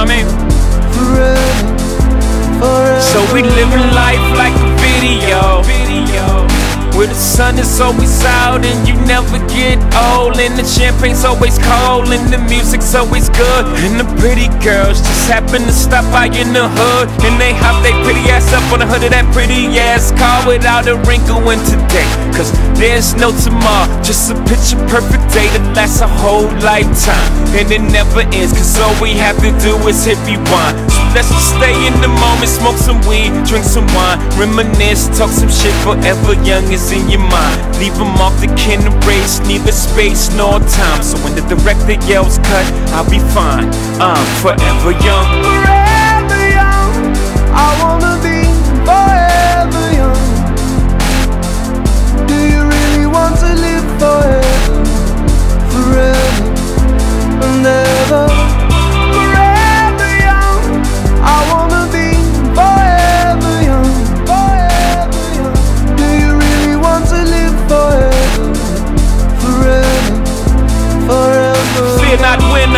Know what I mean? forever, forever. So we living life like a video. Video. Where the sun is always out and you never get old And the champagne's always cold and the music's always good And the pretty girls just happen to stop by in the hood And they hop they pretty ass up on the hood of that pretty ass car Without a wrinkle in today. Cause there's no tomorrow Just a picture perfect day that lasts a whole lifetime And it never ends Cause all we have to do is hit rewind. Let's just stay in the moment Smoke some weed, drink some wine Reminisce, talk some shit forever young in your mind. Leave them off the can erase Neither space nor time. So when the director yells cut I'll be fine. I'm forever young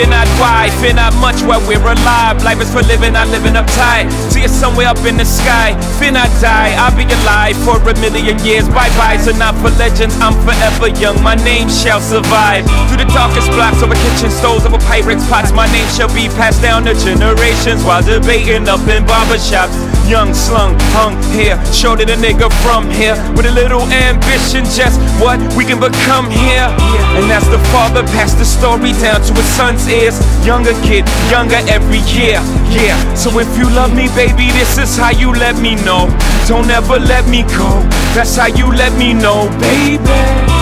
fear not why Fear not much while we're alive. Life is for living, I'm living uptight. See it somewhere up in the sky. Fear not die, I'll be alive for a million years. Bye-byes are not for legends I'm forever young, my name shall survive. Through the darkest blocks over kitchen stoves Over Pyrex pots. My name shall be passed down to generations While debating up in barbershops. Young, slung, hung here Showed it a nigga from here. With a little ambition Just what we can become here. And as the father passed the story down to his son's Younger kid, younger every year Yeah, so if you love me baby This is how you let me know. Don't ever let me go That's how you let me know baby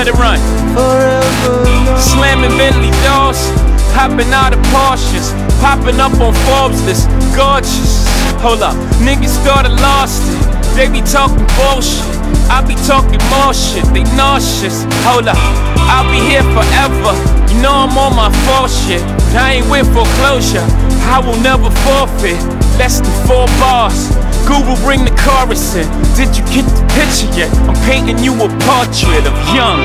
let it run? Slamming Bentley doors, hopping out of Porsches, popping up on Forbes list, gorgeous. Hold up, niggas I lost it. They be talking bullshit, I be talking more shit. They nauseous. Hold up, I'll be here forever. You know I'm on my full shit, but I ain't with foreclosure. I will never forfeit. Less than four bars. Google bring the chorus in. Did you get the picture yet? I'm painting you a portrait of young.